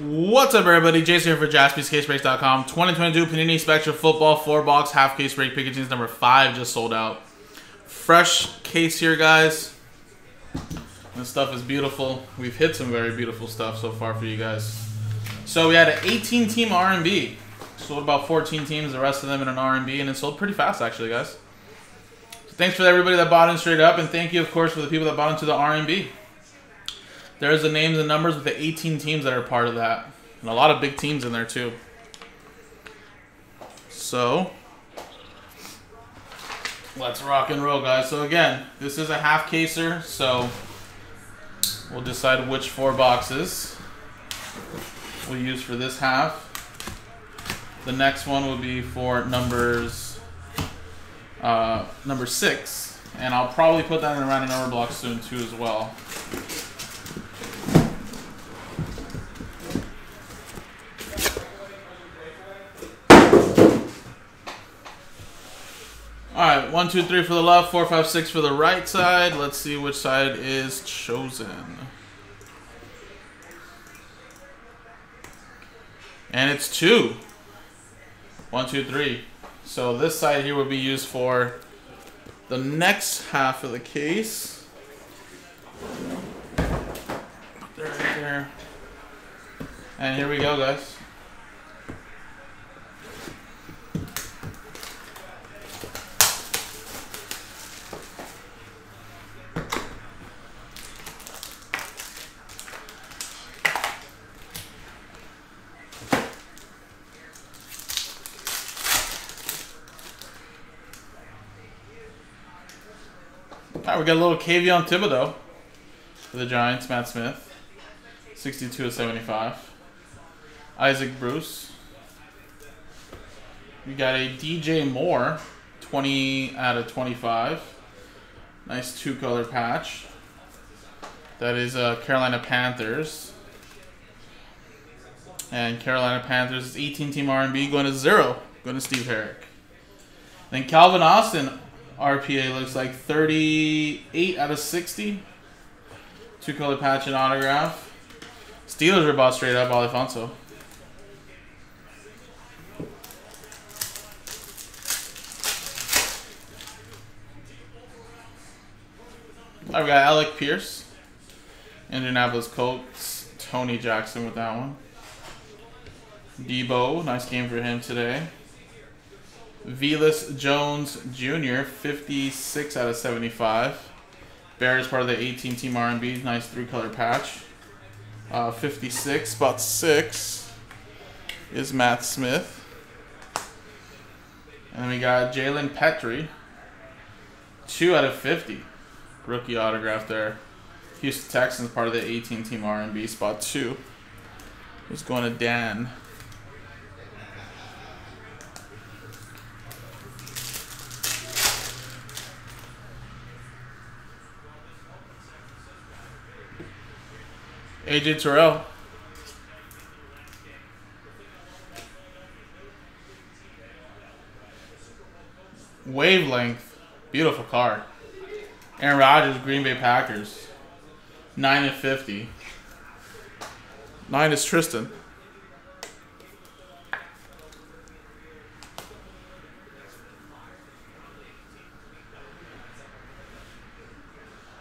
What's up, everybody? Jason here for JaspysCaseBreaks.com. 2022 Panini Spectra Football 4-box half case break Pikachu's number 5 just sold out. Fresh case here, guys. This stuff is beautiful. We've hit some very beautiful stuff so far for you guys. So we had an 18-team R&B. Sold about 14 teams, the rest of them in an R&B, and it sold pretty fast, actually, guys. So thanks for everybody that bought in straight up, and thank you, of course, for the people that bought into the R&B. There's the names and numbers with the 18 teams that are part of that. And a lot of big teams in there too. So, let's rock and roll, guys. So again, this is a half caser, so we'll decide which four boxes we'll use for this half. The next one will be for numbers uh, number six, and I'll probably put that in a random number block soon too as well. Alright, one, two, three for the left, four, five, six for the right side. Let's see which side is chosen. And it's two. One, two, three. So this side here will be used for the next half of the case. There, right there. And here we go, guys. We got a little Kayvon Thibodeaux for the Giants, Matt Smith. 62 of 75. Isaac Bruce. We got a DJ Moore, 20 out of 25. Nice two-color patch. That is uh, Carolina Panthers. And Carolina Panthers is 18-team R&B going to zero, going to Steve Herrick. Then Calvin Austin, RPA looks like 38 out of 60. Two color patch and autograph. Steelers are bought straight up, Alfonso. Right, we got Alec Pierce. Indianapolis Colts. Tony Jackson with that one. Deebo, nice game for him today. Velus Jones Jr., 56 out of 75. Bear is part of the 18 team R&B. Nice three color patch. Uh, 56, spot 6 is Matt Smith. And then we got Jalen Pitre. 2 out of 50. Rookie autograph there. Houston Texans, part of the 18 team R&B. Spot 2 is going to Dan. AJ Terrell. Wavelength. Beautiful card. Aaron Rodgers, Green Bay Packers. 9 and 50. 9 is Tristan.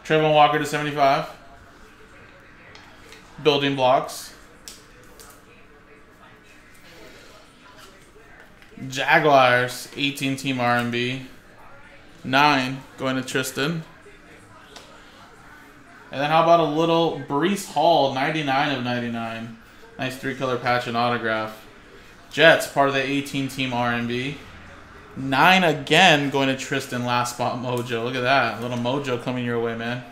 Travon Walker to 75 building blocks. Jaguars, 18 team R&B. 9 going to Tristan. And then how about a little Breece Hall, 99 of 99. Nice three color patch and autograph. Jets, part of the 18 team R&B. 9 again going to Tristan, last spot mojo. Look at that. A little mojo coming your way, man.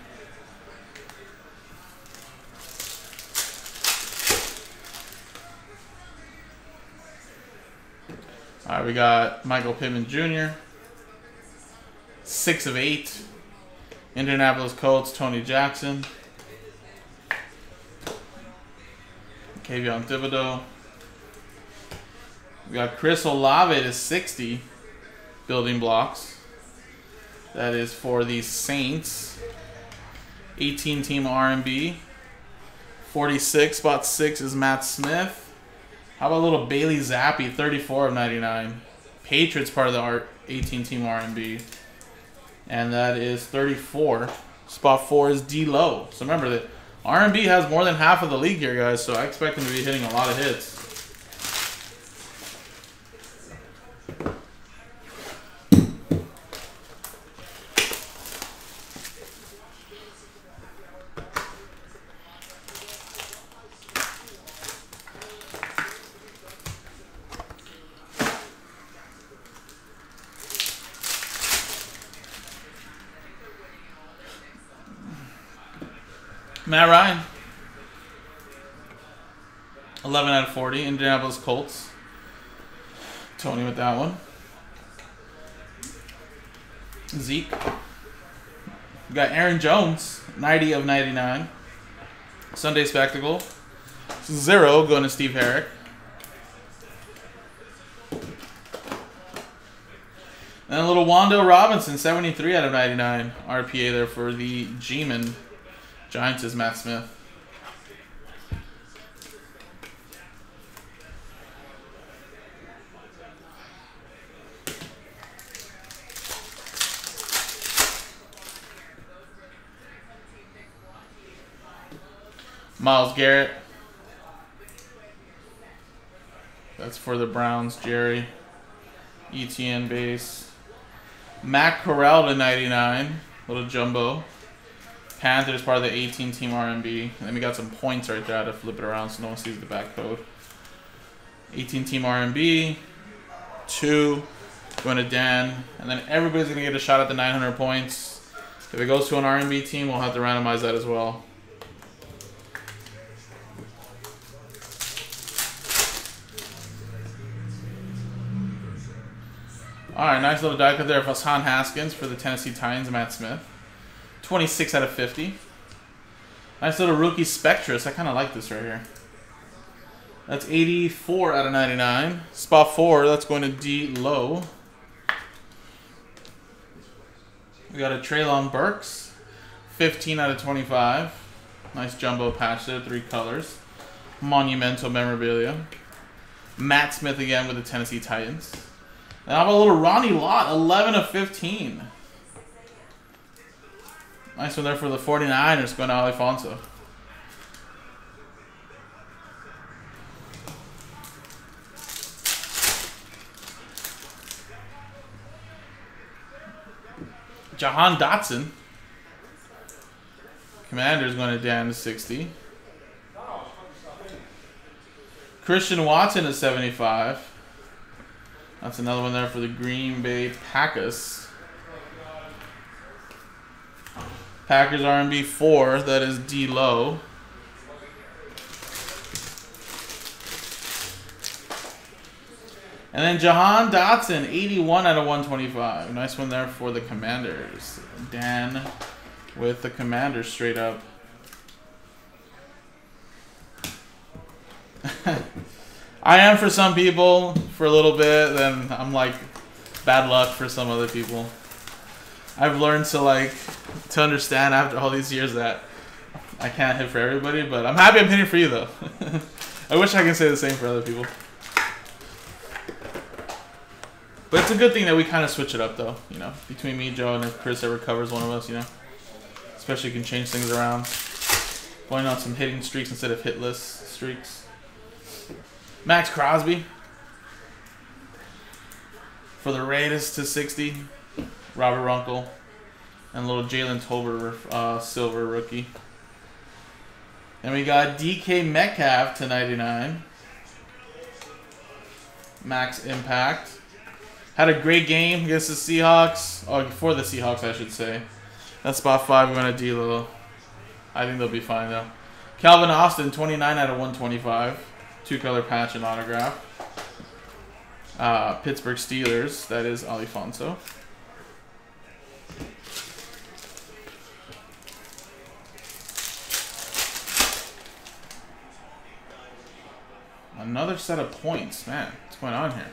All right, we got Michael Pittman Jr. Six of eight. Indianapolis Colts, Tony Jackson. Kayvon Thibodeaux. We got Chris Olave to 60 building blocks. That is for the Saints. 18 team R&B. 46, spot 6 is Matt Smith. How about a little Bailey Zappe, 34 of 99. Patriots part of the art 18 team RMB. And that is 34. Spot 4 is D Low. So remember that RMB has more than half of the league here, guys, so I expect him to be hitting a lot of hits. Matt Ryan. 11 out of 40. Indianapolis Colts. Tony with that one. Zeke. We got Aaron Jones, 90 of 99. Sunday Spectacle. Zero going to Steve Herrick. And a little Wan'Dale Robinson, 73 out of 99. RPA there for the G-Man. Giants is Matt Smith. Myles Garrett. That's for the Browns, Jerry. ETN base. Matt Corral to 99. Little jumbo. Panthers part of the 18 team RMB. And then we got some points right there I had to flip it around so no one sees the back code. 18 team RMB. Two. Going to Dan. And then everybody's going to get a shot at the 900 points. If it goes to an RMB team, we'll have to randomize that as well. All right, nice little die cut there of Hassan Haskins for the Tennessee Titans, Matt Smith. 26 out of 50. Nice little rookie Spectrus. I kind of like this right here. That's 84 out of 99. Spot 4, that's going to D low. We got a Treylon Burks. 15 out of 25. Nice jumbo patch there, three colors. Monumental memorabilia. Matt Smith again with the Tennessee Titans. And how about a little Ronnie Lott, 11 of 15. Nice one there for the 49ers going to Alfonso. Jahan Dotson. Commanders going to down to 60. Christian Watson is 75. That's another one there for the Green Bay Packers. Packers RMB 4, that is D low. And then Jahan Dotson, 81 out of 125. Nice one there for the Commanders. Dan with the Commanders straight up. I am for some people for a little bit, then I'm like bad luck for some other people. I've learned to like to understand after all these years that I can't hit for everybody, but I'm happy I'm hitting for you though. I wish I can say the same for other people. But it's a good thing that we kind of switch it up though, you know, between me, Joe, and if Chris ever covers one of us, you know. Especially you can change things around. Going on some hitting streaks instead of hitless streaks. Maxx Crosby. For the Raiders to 60. Robert Runkle, and little Jalen Tolbert uh, silver rookie. And we got DK Metcalf to 99. Max Impact. Had a great game against the Seahawks. Oh, for the Seahawks, I should say. That's spot five. We're going to deal. I think they'll be fine, though. Calvin Austin, 29 out of 125. Two color patch and autograph. Uh, Pittsburgh Steelers. That is Alfonso. Another set of points. Man, what's going on here?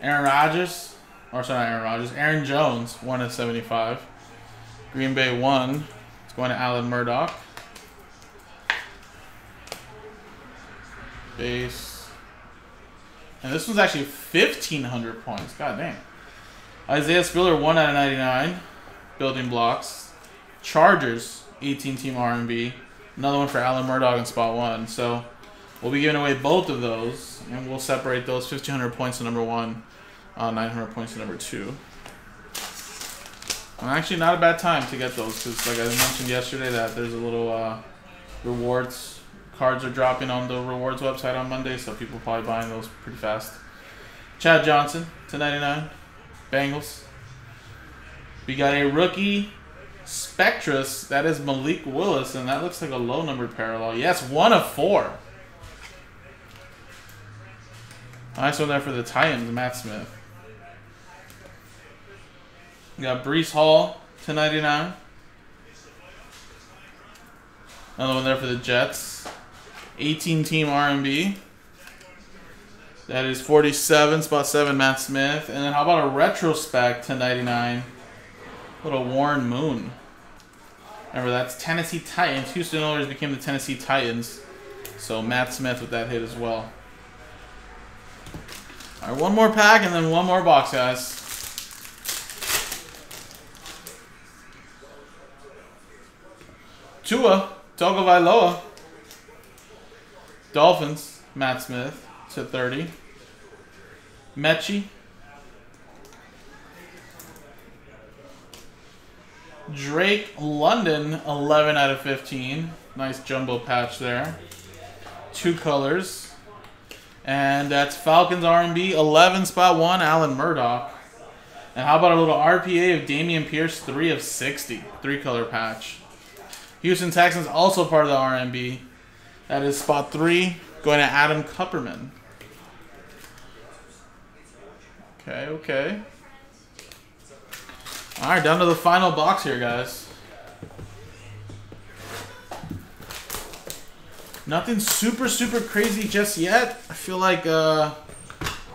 Aaron Rodgers. Or sorry, Aaron Rodgers. Aaron Jones, 1 of 75. Green Bay 1. It's going to Alan Murdoch. Base. And this one's actually 1,500 points. God dang. Isaiah Spiller, 1 out of 99. Building blocks. Chargers, 18 team R&B. Another one for Alan Murdoch in spot one. So we'll be giving away both of those. And we'll separate those 1,500 points to number one, uh, 900 points to number two. And actually, not a bad time to get those because, like I mentioned yesterday, that there's a little uh, rewards cards are dropping on the rewards website on Monday, so people probably buying those pretty fast. Chad Johnson to 99, Bengals. We got a rookie Spectrus. That is Malik Willis, and that looks like a low numbered parallel. Yes, one of four. Nice one there for the Titans, Matt Smith. We got Breece Hall to 99. Another one there for the Jets. 18 team R&B. That is 47, spot 7, Matt Smith. And then how about a retrospect to 99? Little Warren Moon. Remember, that's Tennessee Titans. Houston Oilers became the Tennessee Titans. So Matt Smith with that hit as well. All right, one more pack and then one more box, guys. Tua, Tagovailoa. Dolphins, Matt Smith to 30. Metchie. Drake London, 11 out of 15. Nice jumbo patch there. Two colors. And that's Falcons R&B, 11 spot 1, Alan Murdoch. And how about a little RPA of Dameon Pierce, 3 of 60. Three color patch. Houston Texans also part of the RMB. That is spot three, going to Adam Kupperman. Okay, okay. All right, down to the final box here, guys. Nothing super, super crazy just yet. I feel like uh,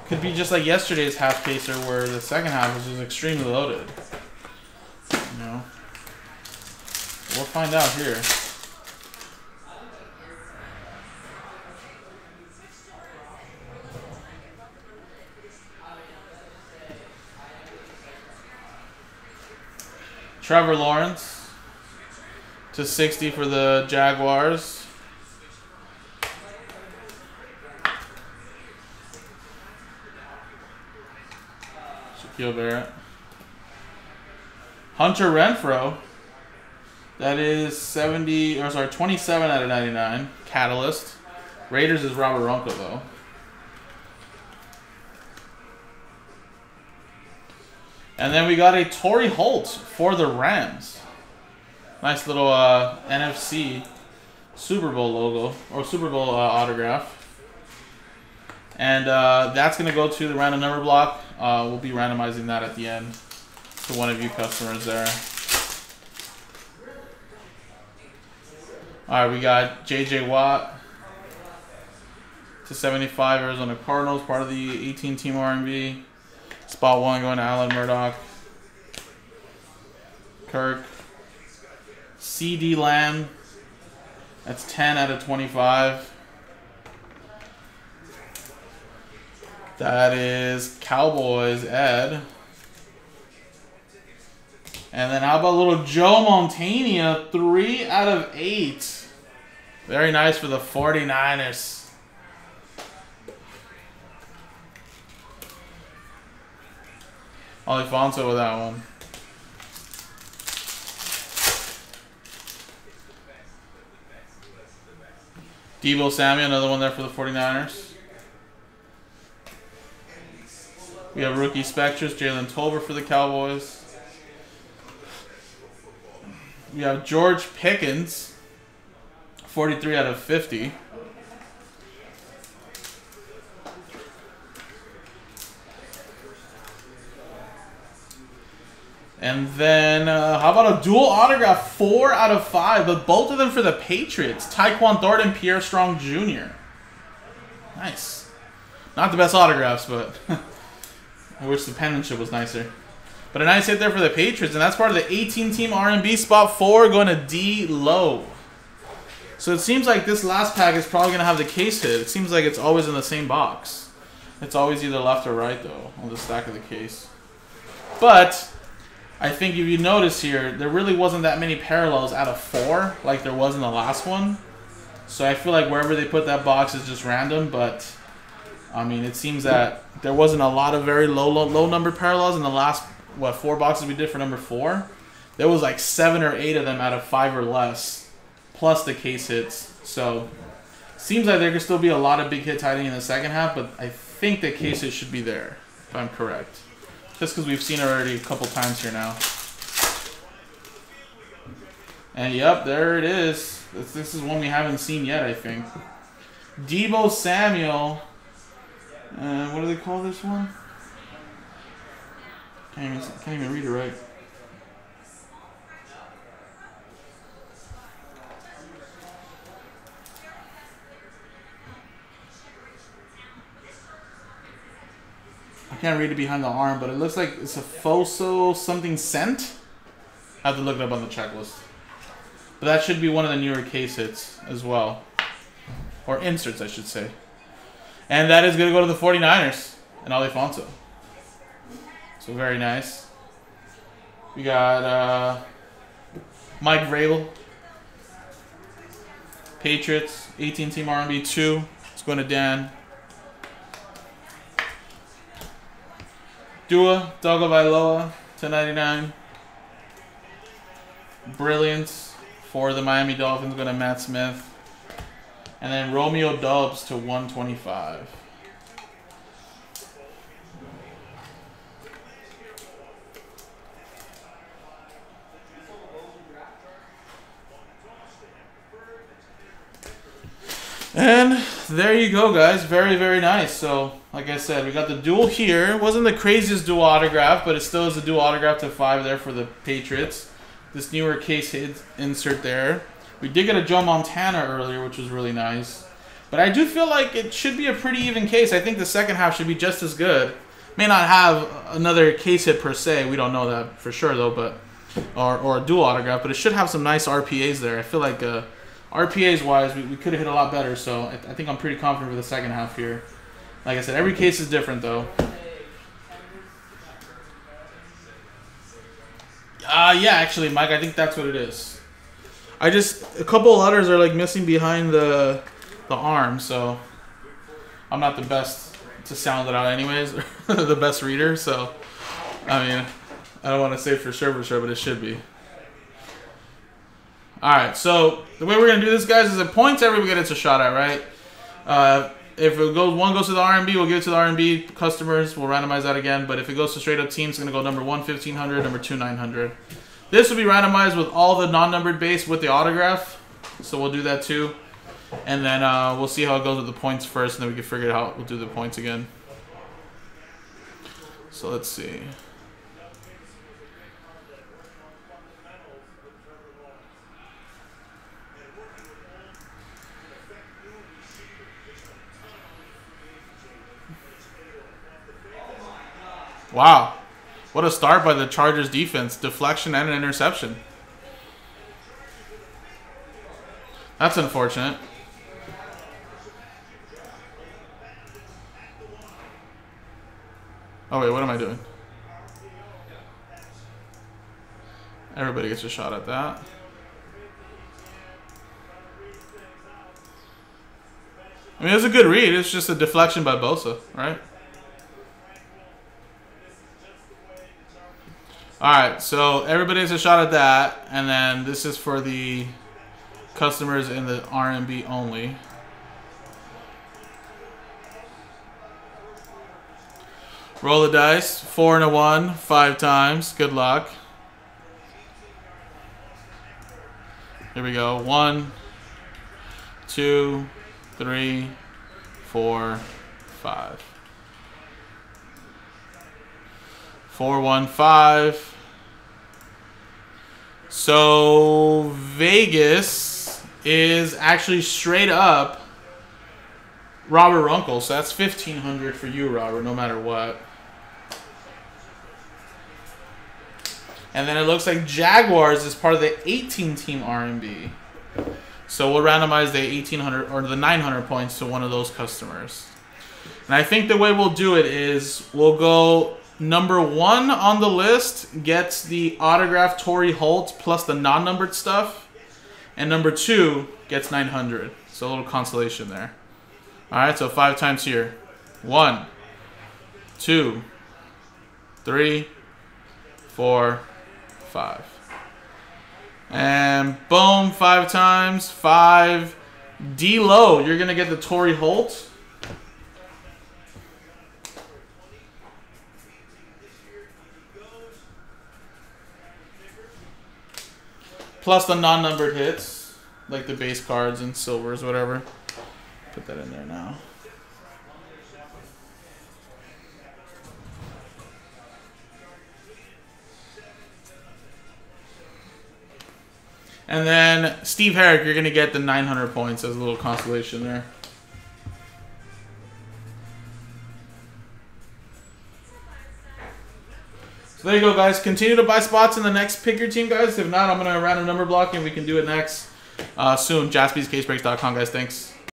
could be just like yesterday's half caser where the second half was just extremely loaded. You know. We'll find out here. Trevor Lawrence to 60 for the Jaguars. Shaquille Barrett. Hunter Renfrow that is 70, or sorry, 27 out of 99. Catalyst. Raiders is Robert Runco, though. And then we got a Torry Holt for the Rams. Nice little uh, NFC Super Bowl logo, or Super Bowl uh, autograph. And uh, that's going to go to the random number block. Uh, we'll be randomizing that at the end to one of you customers there. All right, we got J.J. Watt to 75 Arizona Cardinals, part of the 18 team R&B. Spot one going to Alan Murdoch. Kirk. CeeDee Lamb. That's 10 out of 25. That is Cowboys Ed. And then how about little Joe Montana, 3 out of 8. Very nice for the 49ers. Alfonso with that one. Deebo Samuel, another one there for the 49ers. We have rookie Spectres, Jalen Tolbert for the Cowboys. We have George Pickens, 43 out of 50. And then, uh, how about a dual autograph? Four out of five, but both of them for the Patriots. Tyquan Thornton, Pierre Strong Jr. Nice. Not the best autographs, but I wish the penmanship was nicer. But a nice hit there for the Patriots, and that's part of the 18-team R&B spot four going to D Low. So it seems like this last pack is probably going to have the case hit. It seems like it's always in the same box. It's always either left or right, though, on the stack of the case. But I think if you notice here, there really wasn't that many parallels out of four like there was in the last one. So I feel like wherever they put that box is just random, but I mean, it seems that there wasn't a lot of very low, low, low number parallels in the last, what, four boxes we did for number four. There was like seven or eight of them out of five or less, plus the case hits. So seems like there could still be a lot of big hits hiding in the second half, but I think the case hit should be there, if I'm correct. Just because we've seen it already a couple times here now. And yep, there it is. This, this is one we haven't seen yet, I think. Deebo Samuel. Uh, what do they call this one? Even, can't even read it right. I can't read it behind the arm, but it looks like it's a Foso something scent. I have to look it up on the checklist. But that should be one of the newer case hits as well. Or inserts, I should say. And that is going to go to the 49ers and Alfonso. So very nice. We got uh, Mike Vrabel. Patriots, 18 team RB 2. It's going to Dan. Tua, Tagovailoa, 1099. Brilliance for the Miami Dolphins going to Matt Smith. And then Romeo Doubs to 125. And there you go, guys. Very, very nice. So, like I said, we got the dual here. Wasn't the craziest dual autograph, but it still is a dual autograph to five there for the Patriots. This newer case hit insert there. We did get a Joe Montana earlier, which was really nice. But I do feel like it should be a pretty even case. I think the second half should be just as good. May not have another case hit per se. We don't know that for sure, though, but or, or a dual autograph. But it should have some nice RPAs there. I feel like... Uh, RPAs wise, we, we could have hit a lot better. So I, I think I'm pretty confident for the second half here. Like I said, every case is different though. Uh, yeah, actually, Mike, I think that's what it is. I just a couple letters are like missing behind the the arm, so I'm not the best to sound it out, anyways. the best reader, so I mean, I don't want to say for sure, for sure, but it should be. All right, so the way we're gonna do this, guys, is at points everybody gets a shot at, right? Uh, if it goes one goes to the RMB, we'll give it to the RMB customers. We'll randomize that again. But if it goes to straight up teams, it's gonna go number one fifteen hundred, number two nine hundred. This will be randomized with all the non-numbered base with the autograph. So we'll do that too, and then uh, we'll see how it goes with the points first, and then we can figure out. We'll do the points again. So let's see. Wow. What a start by the Chargers defense. Deflection and an interception. That's unfortunate. Oh wait, what am I doing? Everybody gets a shot at that. I mean, it's a good read. It's just a deflection by Bosa, right? Alright, so everybody has a shot at that, and then this is for the customers in the RMB only. Roll the dice, four and a one, five times. Good luck. Here we go. One, two, three, four, five. 415. So Vegas is actually straight up Robert Runkle. So that's 1500 for you, Robert, no matter what. And then it looks like Jaguars is part of the 18 team RMB. So we'll randomize the 1800 or the 900 points to one of those customers. And I think the way we'll do it is we'll go number one on the list gets the autographed Torry Holt plus the non-numbered stuff, and number two gets 900. So a little consolation there. All right, so five times here. One, two, three, four, five. And boom, five times. Five. D low, you're going to get the Torry Holt. Plus the non-numbered hits, like the base cards and silvers, whatever. Put that in there now. And then Steve Herrick, you're going to get the 900 points as a little consolation there. So there you go, guys. Continue to buy spots in the next pick your team, guys. If not, I'm going to a number block and we can do it next uh, soon. JaspysCaseBreaks.com, guys. Thanks.